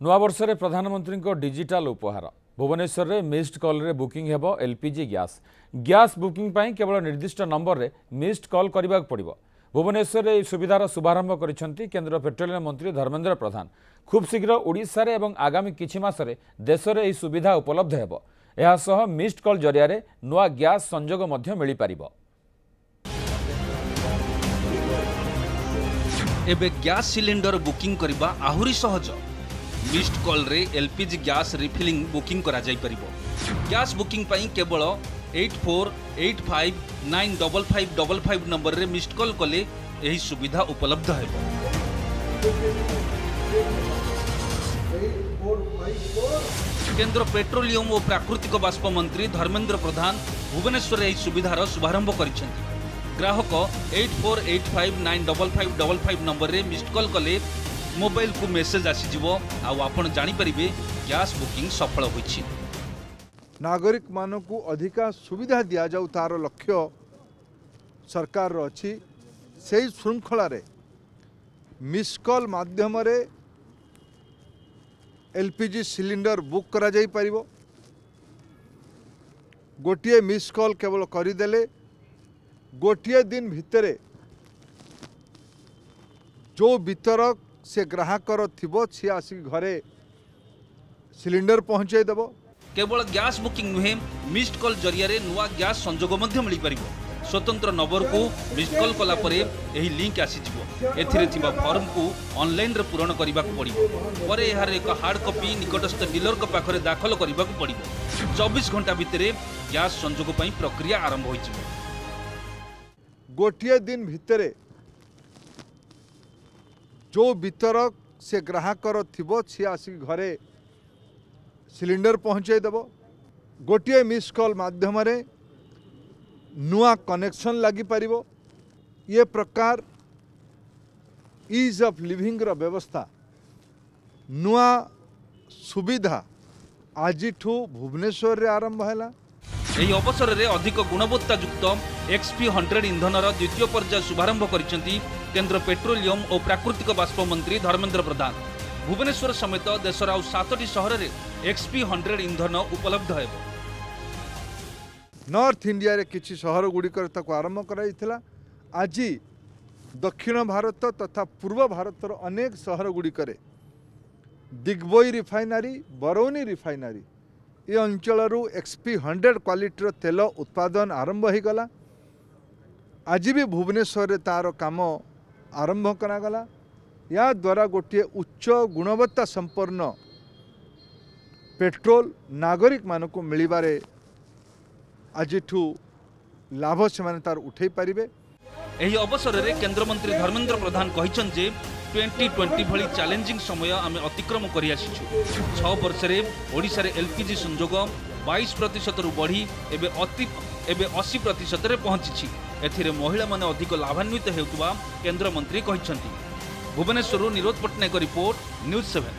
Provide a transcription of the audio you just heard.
ନୂଆବର୍ଷରେ ପ୍ରଧାନମନ୍ତ୍ରୀଙ୍କ ଡିଜିଟାଲ ଉପହାର। ଭୁବନେଶ୍ୱରରେ ମିସ୍ଡ କଲ୍ରେ ବୁକିଂ ହେବ ଏଲ୍ପିଜି ଗ୍ୟାସ୍। ଗ୍ୟାସ୍ ବୁକିଂ ପାଇଁ କେବଳ ନିର୍ଦ୍ଦିଷ୍ଟ ନମ୍ବରରେ ମିସ୍ଡ କଲ୍ କରିବାକୁ ପଡ଼ିବ। ଭୁବନେଶ୍ୱରରେ ଏହି ସୁବିଧାର ଶୁଭାରମ୍ଭ କରିଛନ୍ତି କେନ୍ଦ୍ର ପେଟ୍ରୋଲିୟମ ମନ୍ତ୍ରୀ ଧର୍ମେନ୍ଦ୍ର ପ୍ରଧାନ। ଖୁବ୍ ଶୀଘ୍ର ଓଡ଼ିଶାରେ ଏବଂ ଆଗାମୀ କିଛି ମାସରେ ଦେଶରେ ଏହି ସୁବିଧା ଉପଲବ୍ଧ ହେବ। ଏହାସହ ମିସ୍ଡ କଲ୍ ଜରିଆରେ ନୂଆ ଗ୍ୟାସ୍ ସଂଯୋଗ ମଧ୍ୟ ମିଳିପାରିବ। ଏବେ ଗ୍ୟାସ୍ ସିଲିଣ୍ଡର ବୁକିଂ କରିବା ଆହୁରି ସହଜ। ମିସ୍ଡ କଲ୍ରେ ଏଲ୍ପିଜି ଗ୍ୟାସ୍ ରିଫିଲିଂ ବୁକିଂ କରାଯାଇପାରିବ ଗ୍ୟାସ୍ ବୁକିଂ ପାଇଁ କେବଳ eight four eight five nine double five double five ନମ୍ବରରେ ମିସ୍ଡ କଲ୍ କଲେ ଏହି ସୁବିଧା ଉପଲବ୍ଧ ହେବ କେନ୍ଦ୍ର ପେଟ୍ରୋଲିୟମ ଓ ପ୍ରାକୃତିକ ବାଷ୍ପ ମନ୍ତ୍ରୀ ଧର୍ମେନ୍ଦ୍ର ପ୍ରଧାନ ଭୁବନେଶ୍ୱରରେ ଏହି ସୁବିଧାର ଶୁଭାରମ୍ଭ କରିଛନ୍ତି ଗ୍ରାହକ eight four eight five nine double five double five ନମ୍ବରରେ ମିସ୍ଡ କଲ୍ କଲେ ମୋବାଇଲକୁ ମେସେଜ୍ ଆସିଯିବ। ଆଉ ଆପଣ ଜାଣିପାରିବେ ଗ୍ୟାସ୍ ବୁକିଂ ସଫଳ ହୋଇଛି। ନାଗରିକମାନଙ୍କୁ ଅଧିକା ସୁବିଧା ଦିଆଯାଉ ତାର ଲକ୍ଷ୍ୟ ସରକାରର ଅଛି। ସେହି ଶୃଙ୍ଖଳାରେ ମିସ୍ କଲ୍ ମାଧ୍ୟମରେ L P G cylinder book କରାଯାଇପାରିବ। ଗୋଟିଏ ମିସ୍ କଲ୍ କେବଳ କରିଦେଲେ ଗୋଟିଏ ଦିନ ଭିତରେ ଯେଉଁ ବିତରକ ସେ ଗ୍ରାହକର ଥିବ ସିଏ ଆସିକି ଘରେ ସିଲିଣ୍ଡର ପହଞ୍ଚାଇ ଦେବ। କେବଳ ଗ୍ୟାସ୍ ବୁକିଂ ନୁହେଁ ମିସ୍ଡ କଲ୍ ଜରିଆରେ ନୂଆ ଗ୍ୟାସ୍ ସଂଯୋଗ ମଧ୍ୟ ମିଳିପାରିବ। ସ୍ୱତନ୍ତ୍ର ନମ୍ବରକୁ ମିସ୍ଡ କଲ୍ କଲା ପରେ ଏହି ଲିଙ୍କ ଆସିଯିବ। ଏଥିରେ ଥିବା ଫର୍ମକୁ ଅନଲାଇନରେ ପୂରଣ କରିବାକୁ ପଡ଼ିବ। ପରେ ଏହାର ଏକ ହାର୍ଡ କପି ନିକଟସ୍ଥ ଡିଲରଙ୍କ ପାଖରେ ଦାଖଲ କରିବାକୁ ପଡ଼ିବ। ଚବିଶ ଘଣ୍ଟା ଭିତରେ ଗ୍ୟାସ୍ ସଂଯୋଗ ପାଇଁ ପ୍ରକ୍ରିୟା ଆରମ୍ଭ ହୋଇଯିବ। ଗୋଟିଏ ଦିନ ଭିତରେ ଯେଉଁ ବିତରକ ସେ ଗ୍ରାହକର ଥିବ ସିଏ ଆସିକି ଘରେ ସିଲିଣ୍ଡର ପହଞ୍ଚାଇ ଦେବ ଗୋଟିଏ ମିସ୍ କଲ୍ ମାଧ୍ୟମରେ ନୂଆ କନେକ୍ସନ୍ ଲାଗିପାରିବ ଇଏ ପ୍ରକାର ଇଜ୍ ଅଫ୍ ଲିଭିଂର ବ୍ୟବସ୍ଥା ନୂଆ ସୁବିଧା ଆଜିଠୁ ଭୁବନେଶ୍ୱରରେ ଆରମ୍ଭ ହେଲା ଏହି ଅବସରରେ ଅଧିକ ଗୁଣବତ୍ତାଯୁକ୍ତ ଏକ୍ସପି ହଣ୍ଡ୍ରେଡ୍ ଇନ୍ଧନର ଦ୍ୱିତୀୟ ପର୍ଯ୍ୟାୟ ଶୁଭାରମ୍ଭ କରିଛନ୍ତି କେନ୍ଦ୍ର ପେଟ୍ରୋଲିୟମ ଓ ପ୍ରାକୃତିକ ବାଷ୍ପ ମନ୍ତ୍ରୀ ଧର୍ମେନ୍ଦ୍ର ପ୍ରଧାନ। ଭୁବନେଶ୍ୱର ସମେତ ଦେଶର ଆଉ ସାତଟି ସହରରେ ଏକ୍ସପି ହଣ୍ଡ୍ରେଡ୍ ଇନ୍ଧନ ଉପଲବ୍ଧ ହେବ। ନର୍ଥ ଇଣ୍ଡିଆରେ କିଛି ସହର ଗୁଡ଼ିକରେ ତାକୁ ଆରମ୍ଭ କରାଯାଇଥିଲା। ଆଜି ଦକ୍ଷିଣ ଭାରତ ତଥା ପୂର୍ବ ଭାରତର ଅନେକ ସହର ଗୁଡ଼ିକରେ ଦିଗ୍ବଇ ରିଫାଇନାରୀ ବରୌନି ରିଫାଇନାରୀ ଏ ଅଞ୍ଚଳରୁ ଏକ୍ସପି ହଣ୍ଡ୍ରେଡ୍ କ୍ୱାଲିଟିର ତେଲ ଉତ୍ପାଦନ ଆରମ୍ଭ ହୋଇଗଲା। ଆଜି ବି ଭୁବନେଶ୍ୱରରେ ତା'ର କାମ ଆରମ୍ଭ କରାଗଲା। ଏହାଦ୍ୱାରା ଗୋଟିଏ ଉଚ୍ଚ ଗୁଣବତ୍ତା ସମ୍ପନ୍ନ ପେଟ୍ରୋଲ ନାଗରିକମାନଙ୍କୁ ମିଳିବାରେ ଆଜିଠୁ ଲାଭ ସେମାନେ ତାର ଉଠାଇ ପାରିବେ। ଏହି ଅବସରରେ କେନ୍ଦ୍ରମନ୍ତ୍ରୀ ଧର୍ମେନ୍ଦ୍ର ପ୍ରଧାନ କହିଛନ୍ତି ଯେ ଟ୍ୱେଣ୍ଟି ଟ୍ୱେଣ୍ଟି ଭଳି ଚ୍ୟାଲେଞ୍ଜିଂ ସମୟ ଆମେ ଅତିକ୍ରମ କରିଆସିଛୁ ଛଅ ବର୍ଷରେ ଓଡ଼ିଶାରେ ଏଲ୍ପିଜି ସଂଯୋଗ ବାଇଶ ପ୍ରତିଶତରୁ ବଢ଼ି ଏବେ ଅତି ଏବେ ଅଶୀ ପ୍ରତିଶତରେ ପହଞ୍ଚିଛି। ଏଥିରେ ମହିଳାମାନେ ଅଧିକ ଲାଭାନ୍ୱିତ ହେଉଥିବା କେନ୍ଦ୍ରମନ୍ତ୍ରୀ କହିଛନ୍ତି। ଭୁବନେଶ୍ୱରରୁ ନିରୋଧ ପଟ୍ଟନାୟକ ରିପୋର୍ଟ ନ୍ୟୁଜ୍ ସେଭେନ୍।